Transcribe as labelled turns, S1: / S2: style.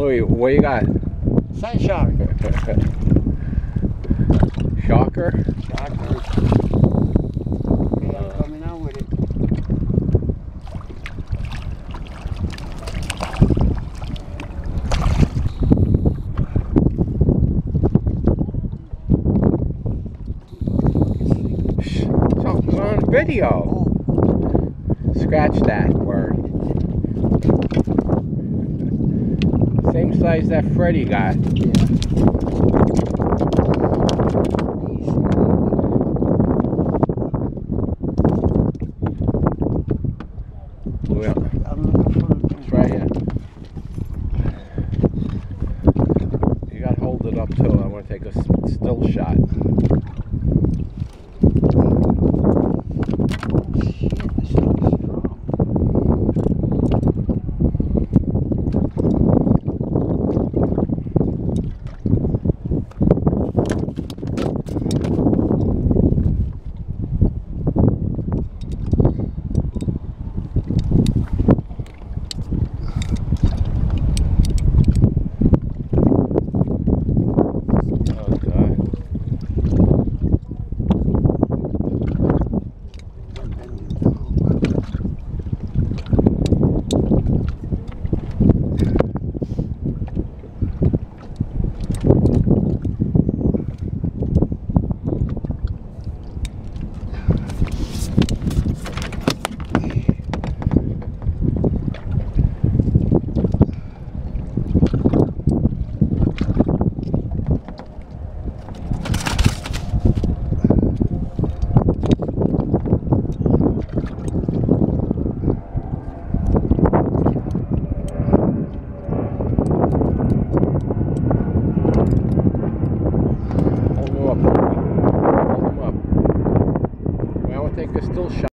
S1: Louie, what you got?
S2: Sand shark.
S1: Shocker?
S2: Shocker. Okay, I'm coming out with it.
S1: Something's on video. Oh. Scratch that Same size that Freddy got.
S2: For
S1: it's right here. You gotta hold it up too. I want to take a still shot.
S2: shit, this thing is strong.
S1: Oh god. Hold him up. Hold him up. I want to take a still shot.